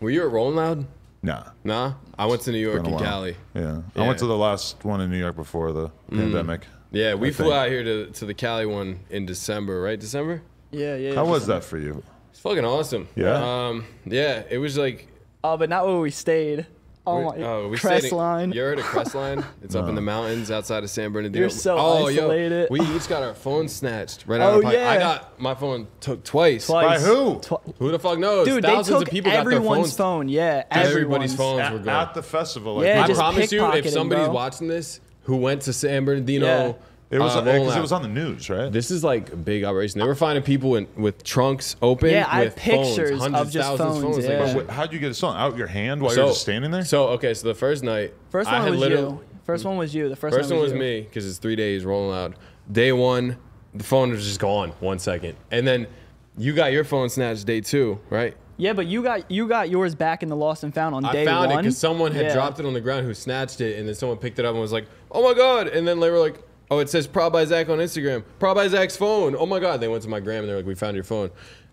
Were you at Rolling Loud? Nah. Nah, I went to New York and. Cali. Yeah. I went to the last one in New York before the pandemic. Yeah, we I flew think. out here to, to the Cali one in December, right? December. Yeah, yeah. How yeah. was that for you? It's fucking awesome. Yeah? Um. Yeah, it was like. Oh, but not where we stayed. Oh my. Oh, we Crest stayed in- line. You heard of Crestline? It's up in the mountains outside of San Bernardino. You're so oh, isolated. Yo, we each got our phones snatched right out Oh, of our pocket. I yeah. got my phone took twice. Twice. By who? Twi- Who the fuck knows? Dude, they Thousands took of people got their everyone's phone. Yeah, Everybody's phones At, were gone. at the festival. Like, Yeah, I promise you, if somebody's bro. watching this who went to San Bernardino, Yeah. It was uh, because it was on the news, right? This is like a big operation. They were finding people in, with trunks open. Yeah, I have with phones, pictures of just thousands phones, Like, yeah. But wh- how'd you get it stolen? Out your hand while you're just standing there? So okay, so the first night, First I one had was you. First one was you. The first, First one was you. me because it's three days Rolling Loud. Day one, the phone was just gone one second, and then you got your phone snatched day two, right? Yeah, but you got you got yours back in the lost and found on day I found it one. because someone had Yeah. dropped it on the ground who snatched it, and then someone picked it up and was like, "Oh my god!" And then they were like, "Oh, it says Prodbyzaqq on Instagram. Prodbyzaqq's phone. Oh my god!" They went to my gram and they're like, "We found your phone."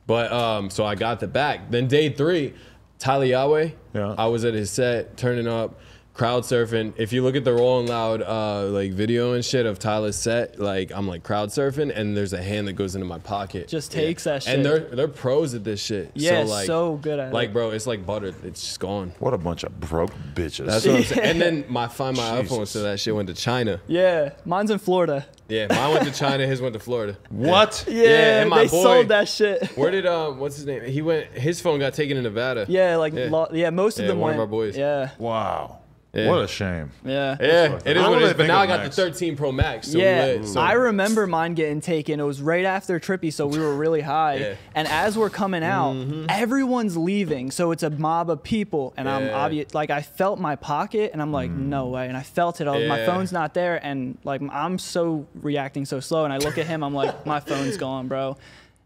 But um, so I got the back. Then day three, Tyla Yaweh. Yeah. I was at his set, turning up, crowd surfing. If you look at the Rolling Loud uh, like video and shit of Tyla's set, like I'm like crowd surfing, and there's a hand that goes into my pocket. Just takes that shit. And they're they're pros at this shit. Yeah, so, like, so good at like it. Like bro, it's like butter. It's just gone. what a bunch of broke bitches. That's what I'm saying. And then my find my iPhone, Jesus. so that shit went to China. Yeah, mine's in Florida. Yeah, mine went to China. His went to Florida. what? Yeah, and my they boy- sold that shit. Where did um what's his name? He went. His phone got taken in Nevada. Yeah, like Yeah. yeah, yeah most of Yeah, them one of our boys. Yeah, Wow. Yeah. What a shame. yeah. Yeah, it is what do it they is. But now I got Max? the 13 Pro Max. So yeah, lit, so. I remember mine getting taken. It was right after Trippie, so we were really high. Yeah. And as we're coming out, mm-hmm. everyone's leaving, so it's a mob of people, and I'm obvious. Like I felt my pocket, and I'm like, no mm. way. And I felt it. I was, My phone's not there, and like I'm so reacting so slow. And I look at him, I'm like, my phone's gone, bro.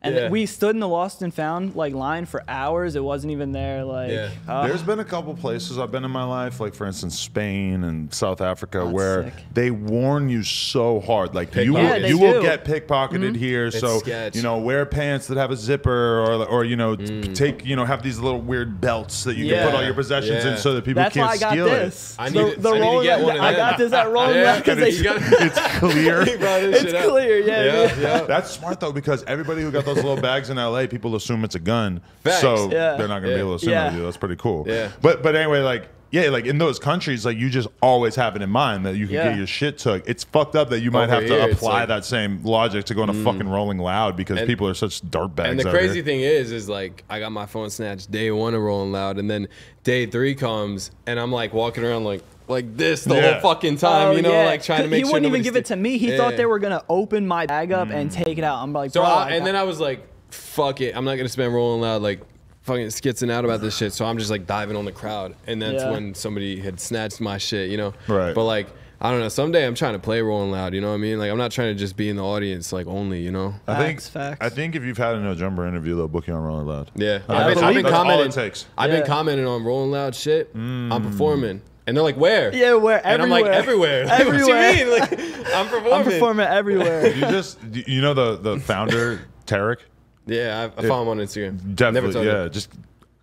And Yeah. we stood in the lost and found like line for hours. It wasn't even there. Like, Yeah. oh, There's been a couple places I've been in my life, like for instance Spain and South Africa, That's where sick. they warn you so hard. Like you will, you they will get pickpocketed mm-hmm. here. So sketch. you know, wear pants that have a zipper, or or you know, t- mm. take you know, have these little weird belts that you Yeah. can put all your possessions in, so that people that's can't why I got steal this. I The- need to- the I need to Rolling get one I got this at Rolling Yeah, Loud because and they it's- you got- it. It's clear. He It's clear, yeah, yeah, yeah. yeah. That's smart though because everybody who got those little bags in LA, people assume it's a gun, Facts. so Yeah. they're not gonna Yeah. be able to assume Yeah. that you. That's pretty cool. Yeah. But but anyway, like yeah, like in those countries, like you just always have it in mind that you can Yeah. get your shit took. It's fucked up that you might Over have to here, it's apply like- that same logic to go on a mm. fucking Rolling Loud because And- people are such dirtbags. And the out crazy here. thing is, is like I got my phone snatched day one of Rolling Loud, and then day three comes, and I'm like walking around like like this the Yeah. whole fucking time, Oh, you know, yeah. like trying to make he sure wouldn't even nobody give it to me. He Yeah. thought they were gonna open my bag up and mm. take it out. I'm like, So bro, I, I and then I was like, fuck it, I'm not gonna spend Rolling Loud like fucking skitzing out about this shit. So I'm just like diving on the crowd, and that's Yeah. when somebody had snatched my shit, you know. Right. But like. I don't know. Someday I'm trying to play Rolling Loud. You know what I mean? Like I'm not trying to just be in the audience like only. You know? I think Facts, facts. I think if you've had a no jumper interview, they'll book you on Rolling Loud. Yeah. I I've been, I've been that's all commenting. it takes. I've Yeah. been commenting on Rolling Loud shit. Mm. I'm performing, and they're like, "Where?" Yeah, where? And I'm like, "Everywhere." Like, Everywhere. what you mean? Like I'm performing. I'm performing everywhere. You just you know the the founder Tariq. Yeah, I, I follow him on Instagram. Definitely, told yeah. him. Just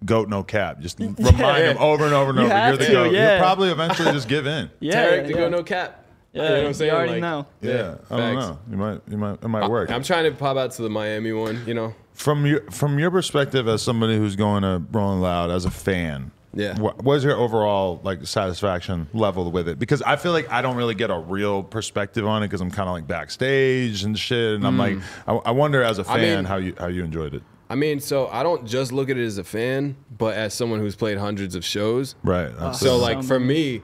goat no cap. Just remind him over and over and You over. have You're the to, goat. yeah. You'll probably eventually just give in. yeah, Tariq to yeah. go no cap. Yeah, you know what I'm saying? You already Like, know. Yeah, I don't know. You might, you might, it might work. I'm trying to pop out to the Miami one. You know. from your from your perspective as somebody who's going to Rolling Loud as a fan. Yeah. What was your overall like satisfaction level with it? Because I feel like I don't really get a real perspective on it because I'm kind of like backstage and shit, and I'm like, I, I wonder as a fan Mm. mean- how you how you enjoyed it. I mean, so I don't just look at it as a fan, but as someone who's played hundreds of shows. Right. So absolutely. like for me,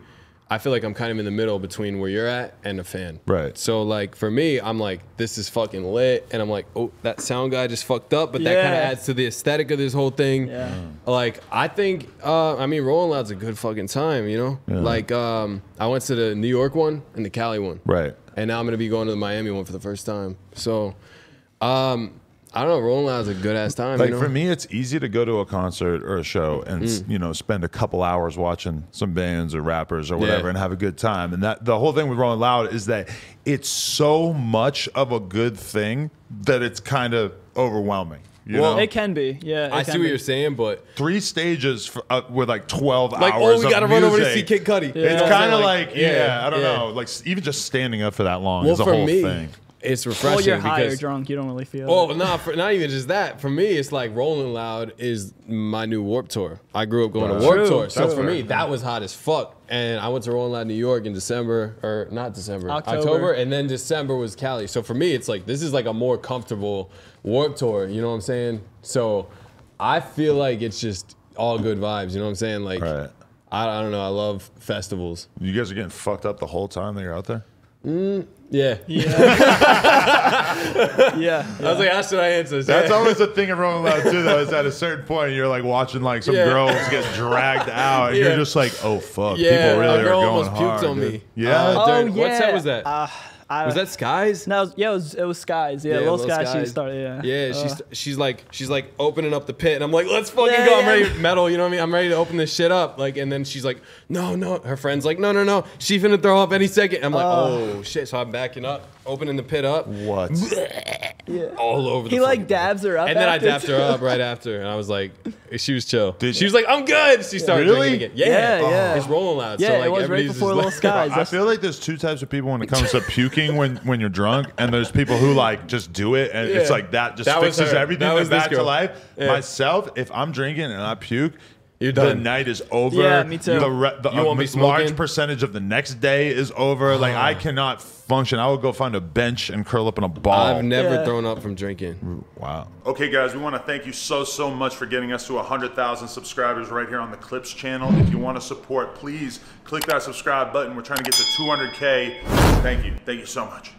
I feel like I'm kind of in the middle between where you're at and a fan. Right. So like for me, I'm like, this is fucking lit, and I'm like, oh, that sound guy just fucked up, but that kind of adds to the aesthetic of this whole thing. Yeah. Like I think, uh, I mean, Rolling Loud's a good fucking time, you know. Yeah. Like um, I went to the New York one and the Cali one. right. And now I'm gonna be going to the Miami one for the first time. So, um, I don't know. Rolling Loud's a good ass time. Like you know? for me, it's easy to go to a concert or a show and Mm. you know spend a couple hours watching some bands or rappers or whatever Yeah. and have a good time. And that the whole thing with Rolling Loud is that it's so much of a good thing that it's kind of overwhelming. You Well, know? It can be. Yeah. I see what be. you're saying, but Three stages for, uh, with like 12 like, hours oh, we gotta run over to see Kid Cudi. You know It's kind of saying? like, yeah, I don't yeah. know. Like even just standing up for that long Well, is a whole me, thing. It's Well, refreshing you're high or drunk. You don't really feel. Oh, it. not for, not even just that. For me, it's like Rolling Loud is my new Warped Tour. I grew up going to Warp True, Tour, so true. for me, that was hot as fuck. And I went to Rolling Loud New York in December, or not December, October. and then December was Cali. So for me, it's like this is like a more comfortable Warped Tour. You know what I'm saying? So I feel like it's just all good vibes. You know what I'm saying? Like Right. I, I don't know. I love festivals. You guys are getting fucked up the whole time that you're out there? Yeah. Yeah. yeah. I was like, how should I answer this? That's always the thing in Rolling Loud too, though. Is at a certain point you're like watching like some Yeah. girls get dragged out, and Yeah. you're just like, oh fuck, Yeah, people really a girl are going almost hard. puked on dude. me. Yeah, Uh, Oh during- yeah. what set was that? Uh, I, was that Skies? No, it was- yeah, it was, it was Skies. Yeah, Lil Skies. She started. Yeah. Yeah, Uh, she's she's like she's like opening up the pit, and I'm like, let's fucking Yeah, go. I'm ready to metal. You know what I mean? I'm ready to open this shit up. Like, and then she's like, no, no. Her friend's like, no, no, no. She finna throw up any second. I'm like, oh shit. So I'm backing up, opening the pit up, what? yeah. all over. The place. He like fucking- dabs her up. And then I after, dapped her up right after, and I was like, she was chill. Did- she was like, I'm good. She started Really? drinking again. Yeah, Yeah, yeah. It's rolling loud. Yeah, so, like, it was right before Little like- Skies. I feel like there's two types of people when it comes to puking when when you're drunk, and there's people who like just do it, and it's like that just That fixes everything That was back to life. Yeah. Myself, if I'm drinking and I puke. You're The night is over. Yeah, me too. The, re- the You a won't be large percentage of the next day is over. Like I ah. cannot function. I would go find a bench and curl up in a ball. I've never Yeah. thrown up from drinking. wow. Okay, guys, we want to thank you so, so much for getting us to 100,000 subscribers right here on the Clips channel. If you want to support, please click that subscribe button. We're trying to get to 200K. Thank you. Thank you so much.